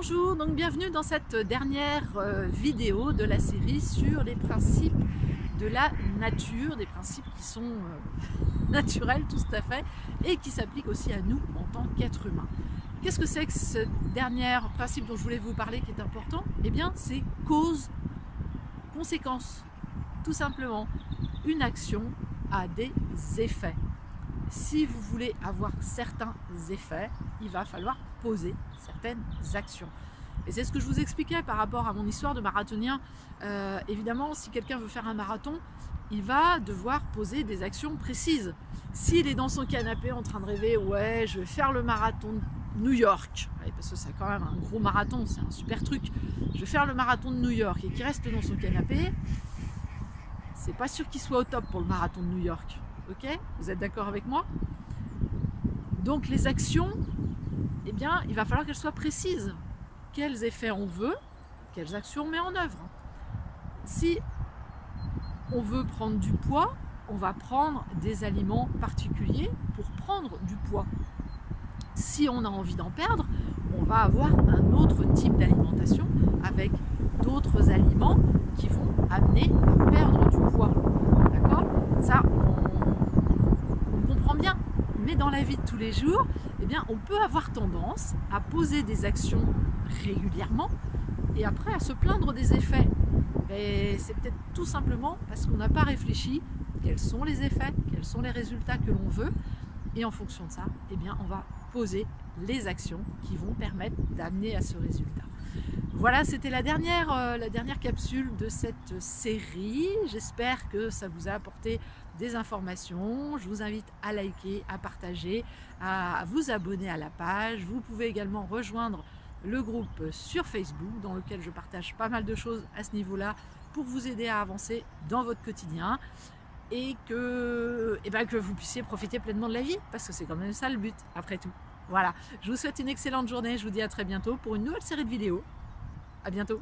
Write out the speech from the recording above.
Bonjour, donc bienvenue dans cette dernière euh, vidéo de la série sur les principes de la nature, des principes qui sont euh, naturels tout à fait et qui s'appliquent aussi à nous en tant qu'êtres humains. Qu'est-ce que c'est que ce dernier principe dont je voulais vous parler qui est important? Eh bien c'est cause, conséquence, tout simplement. Une action a des effets si vous voulez avoir certains effets, il va falloir poser certaines actions. Et c'est ce que je vous expliquais par rapport à mon histoire de marathonien. Euh, évidemment, si quelqu'un veut faire un marathon, il va devoir poser des actions précises. S'il est dans son canapé en train de rêver, ouais, je vais faire le marathon de New York, parce que c'est quand même un gros marathon, c'est un super truc, je vais faire le marathon de New York et qu'il reste dans son canapé, c'est pas sûr qu'il soit au top pour le marathon de New York. Ok Vous êtes d'accord avec moi? Donc les actions, eh bien, il va falloir qu'elles soient précises. Quels effets on veut, quelles actions on met en œuvre. Si on veut prendre du poids, on va prendre des aliments particuliers pour prendre du poids. Si on a envie d'en perdre, on va avoir un autre type d'alimentation avec d'autres aliments qui vont amener à perdre du poids. D'accord Ça, mais dans la vie de tous les jours, eh on peut avoir tendance à poser des actions régulièrement et après à se plaindre des effets. c'est peut-être tout simplement parce qu'on n'a pas réfléchi quels sont les effets, quels sont les résultats que l'on veut. Et en fonction de ça, eh bien, on va poser les actions qui vont permettre d'amener à ce résultat. Voilà, c'était la dernière, euh, la dernière capsule de cette série. J'espère que ça vous a apporté des informations. Je vous invite à liker, à partager, à vous abonner à la page. Vous pouvez également rejoindre le groupe sur Facebook dans lequel je partage pas mal de choses à ce niveau-là pour vous aider à avancer dans votre quotidien et que, et ben, que vous puissiez profiter pleinement de la vie parce que c'est quand même ça le but après tout. Voilà, je vous souhaite une excellente journée, je vous dis à très bientôt pour une nouvelle série de vidéos. À bientôt